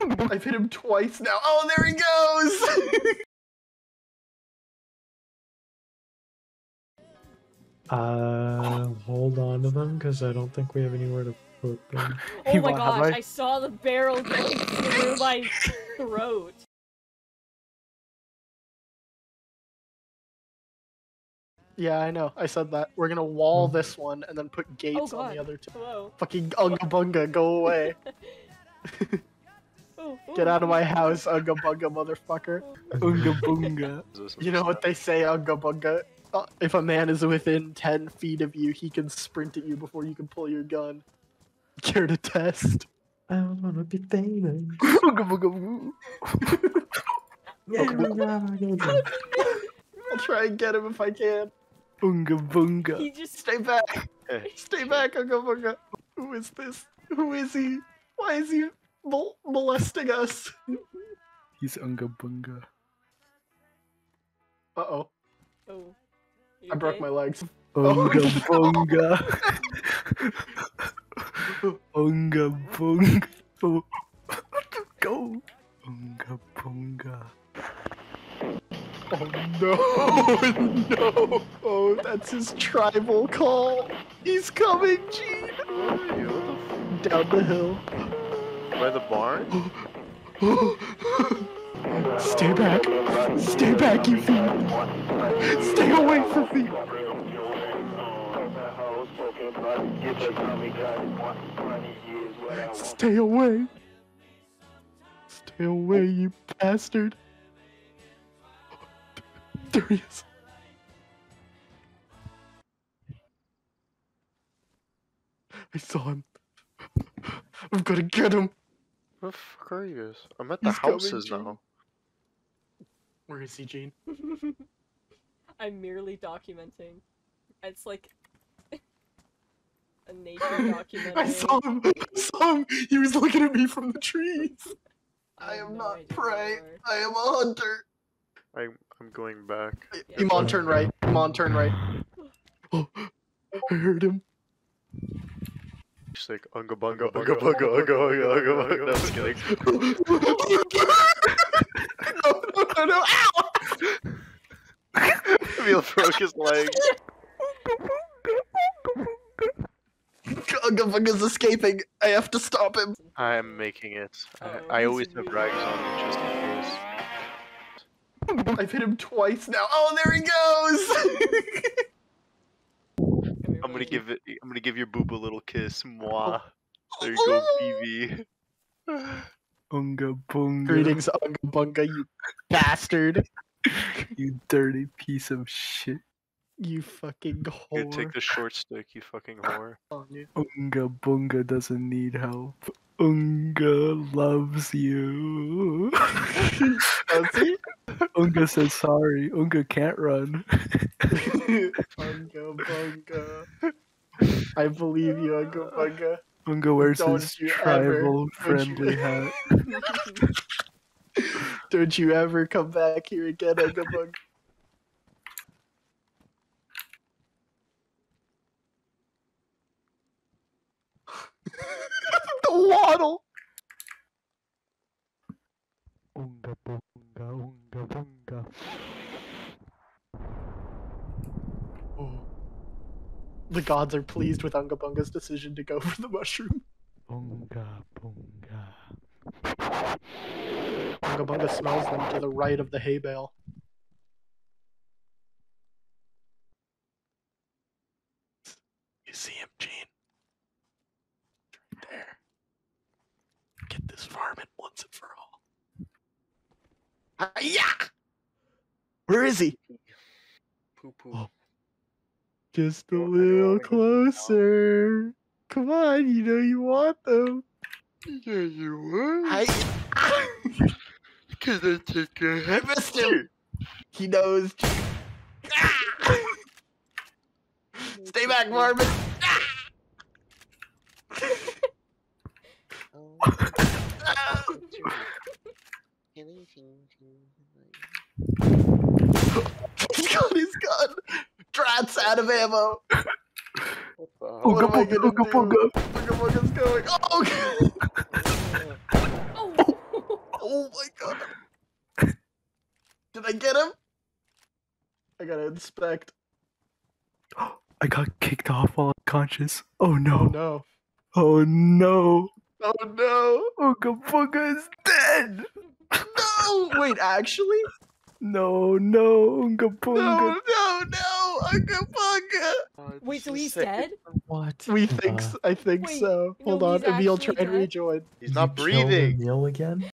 I've hit him twice now. Oh, there he goes! Uh, hold on to them because I don't think we have anywhere to put them. Oh my gosh, I- I saw the barrel going through my throat. yeah, I know. I said that. We're gonna wall this one and then put gates on the other two. Whoa. Fucking Unga Bunga, go away. Ooh, Get out of my house, Unga Bunga, motherfucker. Unga bunga. You know what they say, Unga Bunga? Uh, if a man is within 10 feet of you, he can sprint at you before you can pull your gun. Care to test? I wanna be famous. Unga Bunga woo. Yeah, I'll try and get him if I can. Unga bunga. He just Stay back. Stay back, Unga Bunga. Who is this? Who is he? Why is he mol- molesting us? He's unga bunga. Uh-oh. Oh. You I broke okay? my legs. Unga Oh, bunga. Unga bunga. Oh. Go. Unga bunga. Oh no! Oh, no! Oh, that's his tribal call. He's coming, Gene. Down the hill. By the barn? Stay back. Stay back, you fiend. Stay away from me. Stay away. Stay away, you bastard. There he is. I saw him. I'm gonna get him. Where the fuck are you guys? I'm at the He's houses Gene. now. Where is he, Gene? I'm merely documenting. It's like a nature documentary. I saw him. I saw him. He was looking at me from the trees. I have am no not prey. where. I am a hunter. I'm I'm going back. Yeah. Iman, turn right. Iman, turn right. Oh, I heard him. Just like unga bunga unga bunga unga bunga unga bunga. No, just kidding. no, no, no, no. Ow! Emil broke his leg. Unga Bunga's escaping. I have to stop him. I am making it. Uh-oh, I, oh, I always have rags on me just in case. I've hit him twice now. Oh, there he goes. Come here, I'm gonna give it. I'm gonna give your boob a little kiss. Mwah. Oh. There you go, BB. Unga bunga. Greetings, Unga Bunga, you bastard. You dirty piece of shit. You fucking whore. You whore. take the short stick, you fucking whore. on. Unga bunga doesn't need help. Unga loves you. Does he? Unga says sorry. Unga can't run. Unga Bunga. I believe you, Unga Bunga. Unga wears Don't his you ever- tribal don't you- friendly hat. Don't you ever come back here again, Unga Bunga. the waddle! Unga bunga, unga bunga. Oh. The gods are pleased with Unga Bunga's decision to go for the mushroom. Unga bunga. Unga Bunga smells them to the right of the hay bale. You see him, Gene? Right there. Get this varmint once and for all. Ah, yeah! Where is he? Poo poo. Oh. Just a Oh, I don't little wanna go down. closer. Come on, you know you want them. Yeah, you were. I, Can I take a I missed him. He knows. Stay back, varmint. He's got his gun. Drats out of ammo. Oh, what Unga am I bunga, gonna oh, do? bunga. Look at what is going. Oh, Oh, Oh my god. Did I get him? I gotta inspect. I got kicked off while unconscious. Oh Oh no. no. Oh no. Oh no. Oh, Unga Bunga is dead. No! Wait, actually? No, no, Unga No, Bunga. no, no! Unga Bunga! Wait, so he's dead? What? We think Uh, s I think Wait, so. no, Hold on, he's Emil, try actually and rejoin. He's not killed breathing. Emil again?